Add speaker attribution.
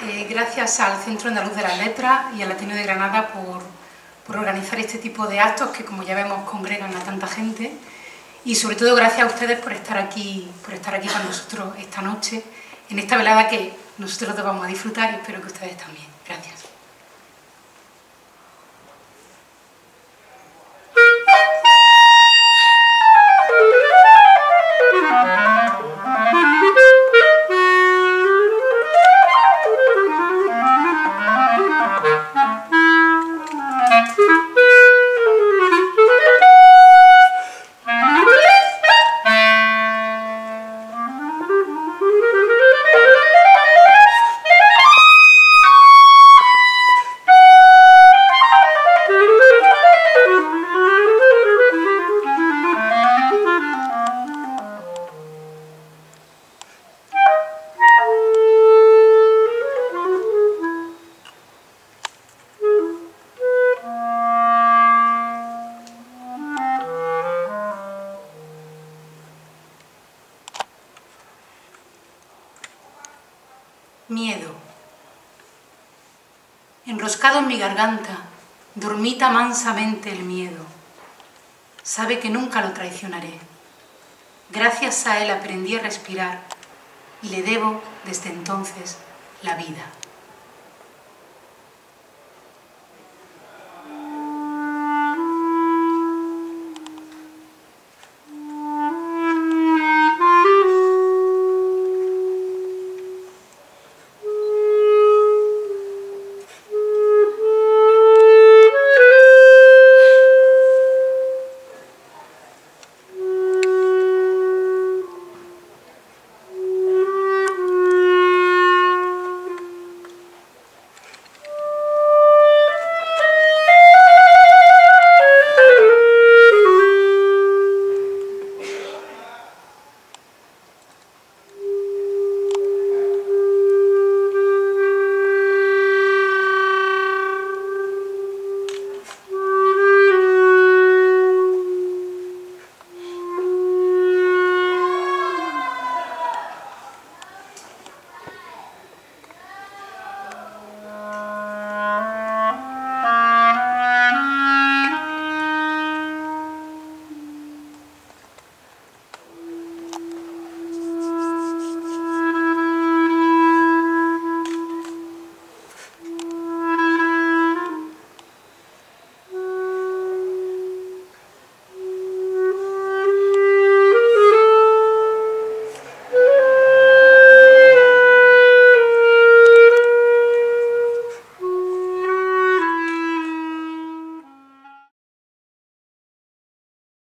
Speaker 1: Eh, gracias al Centro Andaluz de las Letras y al Ateneo de Granada por, por organizar este tipo de actos que, como ya vemos, congregan a tanta gente. Y sobre todo gracias a ustedes por estar aquí, por estar aquí con nosotros esta noche, en esta velada que nosotros vamos a disfrutar y espero que ustedes también. Gracias. Miedo. Enroscado en mi garganta, dormita mansamente el miedo. Sabe que nunca lo traicionaré. Gracias a él aprendí a respirar y le debo desde entonces la vida.